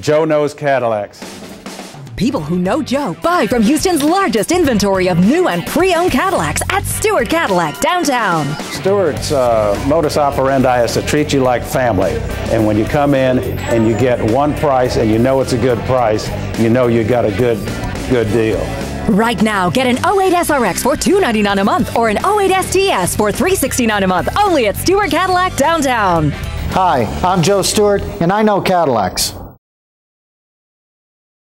Joe knows Cadillacs. People who know Joe buy from Houston's largest inventory of new and pre-owned Cadillacs at Stewart Cadillac downtown. Stewart's uh, modus operandi is to treat you like family. And when you come in and you get one price and you know it's a good price, you know you got a good, good deal. Right now, get an 08 SRX for $299 a month or an 08 STS for $369 a month only at Stewart Cadillac downtown. Hi, I'm Joe Stewart, and I know Cadillacs.